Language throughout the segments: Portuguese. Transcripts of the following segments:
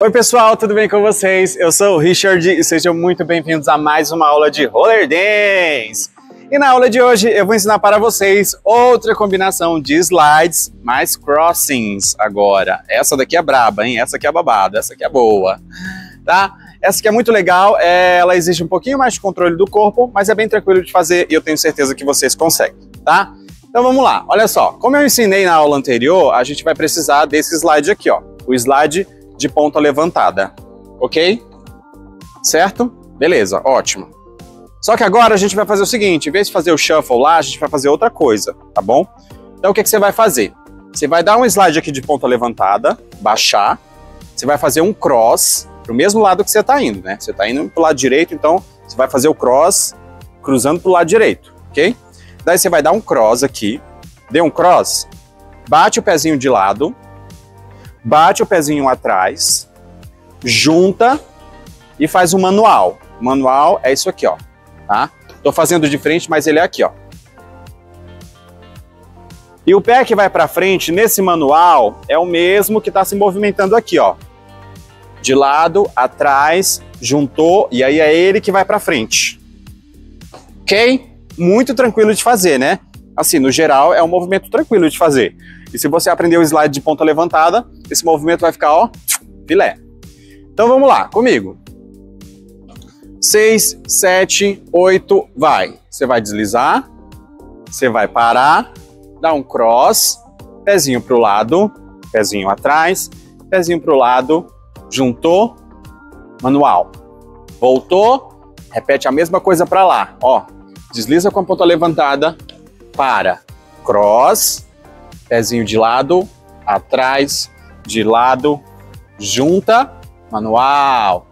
Oi pessoal, tudo bem com vocês? Eu sou o Richard e sejam muito bem-vindos a mais uma aula de Roller Dance. E na aula de hoje eu vou ensinar para vocês outra combinação de slides mais crossings agora. Essa daqui é braba, hein? Essa aqui é babada, essa aqui é boa, tá? Essa aqui é muito legal, é, ela exige um pouquinho mais de controle do corpo, mas é bem tranquilo de fazer e eu tenho certeza que vocês conseguem, tá? Então vamos lá, olha só, como eu ensinei na aula anterior, a gente vai precisar desse slide aqui, ó, o slide de ponta levantada, ok? Certo? Beleza, ótimo. Só que agora a gente vai fazer o seguinte, em vez de fazer o shuffle lá, a gente vai fazer outra coisa, tá bom? Então o que, que você vai fazer? Você vai dar um slide aqui de ponta levantada, baixar, você vai fazer um cross para o mesmo lado que você está indo, né? Você está indo para o lado direito, então você vai fazer o cross cruzando para o lado direito, ok? Daí você vai dar um cross aqui, dê um cross, bate o pezinho de lado, bate o pezinho atrás, junta e faz o manual. O manual é isso aqui, ó, tá? Tô fazendo de frente, mas ele é aqui, ó. E o pé que vai para frente nesse manual é o mesmo que está se movimentando aqui, ó. De lado, atrás, juntou e aí é ele que vai para frente. Ok? Muito tranquilo de fazer, né? Assim, no geral, é um movimento tranquilo de fazer. E se você aprender o slide de ponta levantada, esse movimento vai ficar, ó, filé. Então vamos lá, comigo. 6, 7, 8, vai. Você vai deslizar, você vai parar, dar um cross, pezinho para o lado, pezinho atrás, pezinho para o lado, juntou, manual. Voltou, repete a mesma coisa para lá, ó. Desliza com a ponta levantada, para, cross, pezinho de lado, atrás, de lado, junta, manual.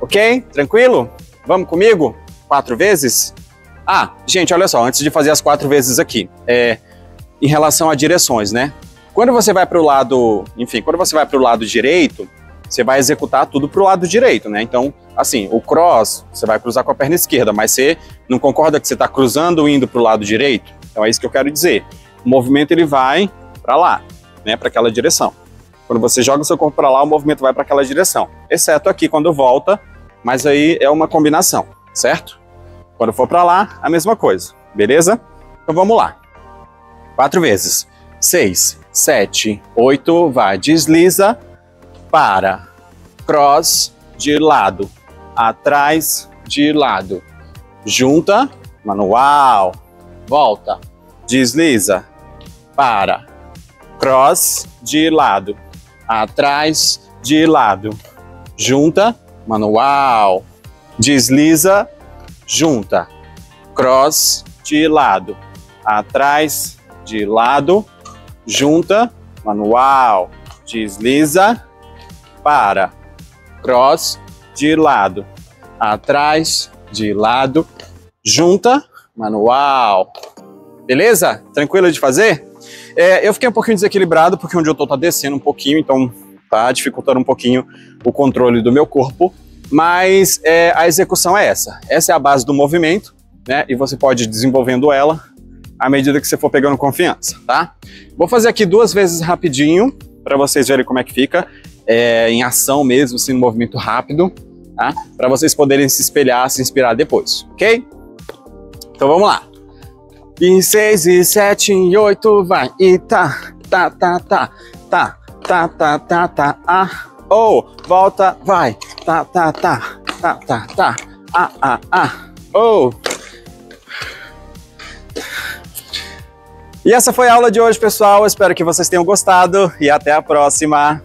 Ok? Tranquilo? Vamos comigo? Quatro vezes? Ah, gente, olha só, antes de fazer as quatro vezes aqui, é, em relação a direções, né? Quando você vai para o lado, enfim, quando você vai para o lado direito, você vai executar tudo para o lado direito, né? Então, assim, o cross, você vai cruzar com a perna esquerda, mas você não concorda que você está cruzando indo para o lado direito? Então é isso que eu quero dizer o movimento ele vai para lá, né, para aquela direção. Quando você joga o seu corpo para lá, o movimento vai para aquela direção. Exceto aqui quando volta, mas aí é uma combinação, certo? Quando for para lá, a mesma coisa, beleza? Então vamos lá. Quatro vezes. Seis, sete, oito, vai. Desliza, para, cross, de lado, atrás, de lado. Junta, manual, volta, desliza, para, cross de lado, atrás de lado, junta, manual, desliza, junta, cross de lado, atrás de lado, junta, manual, desliza, para, cross de lado, atrás de lado, junta, manual, Beleza? Tranquilo de fazer? É, eu fiquei um pouquinho desequilibrado porque onde eu tô tá descendo um pouquinho, então tá dificultando um pouquinho o controle do meu corpo, mas é, a execução é essa. Essa é a base do movimento, né? E você pode ir desenvolvendo ela à medida que você for pegando confiança, tá? Vou fazer aqui duas vezes rapidinho para vocês verem como é que fica, é, em ação mesmo, assim, no movimento rápido, tá? Para vocês poderem se espelhar, se inspirar depois, ok? Então vamos lá. E seis, e sete, e oito, vai. E tá, tá, tá, tá, tá, tá, tá, tá, tá, ah, oh, volta, vai. Tá, tá, tá, tá, tá, tá, ah, ah, ah, oh. E essa foi a aula de hoje, pessoal. Espero que vocês tenham gostado e até a próxima.